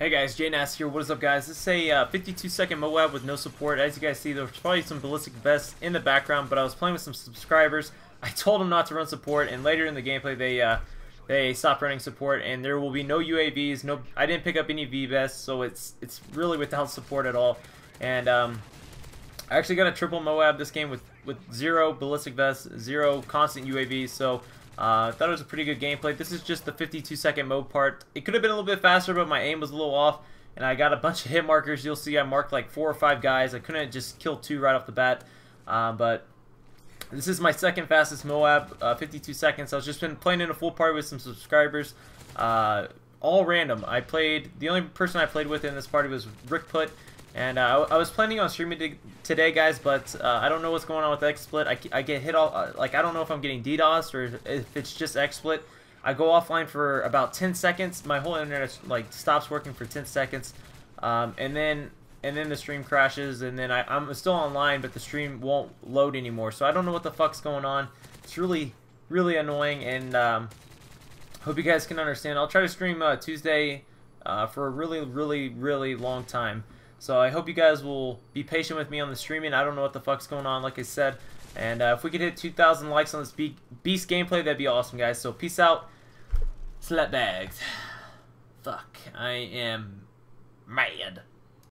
Hey guys, JNAS here. What is up, guys? This is a uh, 52 second MOAB with no support. As you guys see, there's probably some ballistic vests in the background, but I was playing with some subscribers. I told them not to run support, and later in the gameplay, they uh, they stopped running support, and there will be no UAVs. No, I didn't pick up any V vests, so it's it's really without support at all. And um, I actually got a triple MOAB this game with with zero ballistic vests, zero constant UAVs. So. Uh, I thought it was a pretty good gameplay. This is just the 52 second mode part. It could have been a little bit faster, but my aim was a little off. And I got a bunch of hit markers. You'll see I marked like four or five guys. I couldn't just kill two right off the bat. Uh, but this is my second fastest MOAB, uh, 52 seconds. I've just been playing in a full party with some subscribers. Uh, all random. I played, the only person I played with in this party was Rick Put. And uh, I was planning on streaming today, guys, but uh, I don't know what's going on with XSplit. I, I get hit all, uh, like, I don't know if I'm getting DDoS or if it's just XSplit. I go offline for about 10 seconds. My whole internet, like, stops working for 10 seconds. Um, and then and then the stream crashes, and then I, I'm still online, but the stream won't load anymore. So I don't know what the fuck's going on. It's really, really annoying, and um, hope you guys can understand. I'll try to stream uh, Tuesday uh, for a really, really, really long time. So I hope you guys will be patient with me on the streaming. I don't know what the fuck's going on, like I said. And uh, if we could hit 2,000 likes on this be Beast gameplay, that'd be awesome, guys. So peace out. Slap bags. Fuck. I am mad.